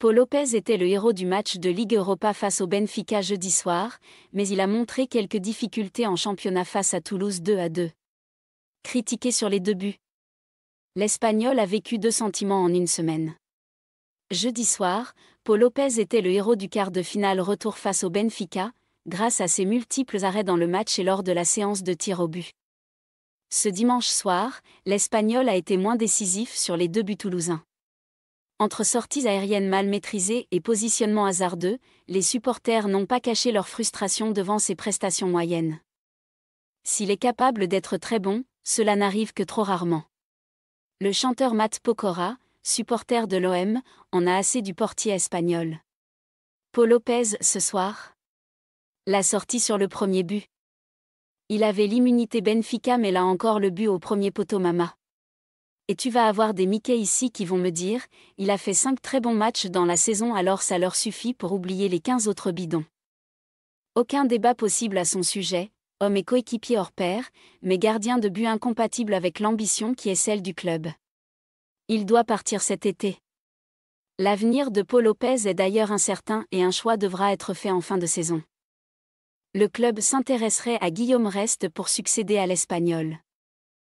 Paul Lopez était le héros du match de Ligue Europa face au Benfica jeudi soir, mais il a montré quelques difficultés en championnat face à Toulouse 2 à 2. Critiqué sur les deux buts. L'Espagnol a vécu deux sentiments en une semaine. Jeudi soir, Paul Lopez était le héros du quart de finale retour face au Benfica, grâce à ses multiples arrêts dans le match et lors de la séance de tir au but. Ce dimanche soir, l'Espagnol a été moins décisif sur les deux buts toulousains. Entre sorties aériennes mal maîtrisées et positionnement hasardeux, les supporters n'ont pas caché leur frustration devant ses prestations moyennes. S'il est capable d'être très bon, cela n'arrive que trop rarement. Le chanteur Matt Pokora, supporter de l'OM, en a assez du portier espagnol. Paul Lopez ce soir La sortie sur le premier but. Il avait l'immunité Benfica mais là encore le but au premier poteau Mama. Et tu vas avoir des Mickey ici qui vont me dire, il a fait 5 très bons matchs dans la saison alors ça leur suffit pour oublier les 15 autres bidons. Aucun débat possible à son sujet, homme et coéquipier hors pair, mais gardien de but incompatible avec l'ambition qui est celle du club. Il doit partir cet été. L'avenir de Paul Lopez est d'ailleurs incertain et un choix devra être fait en fin de saison. Le club s'intéresserait à Guillaume Reste pour succéder à l'Espagnol.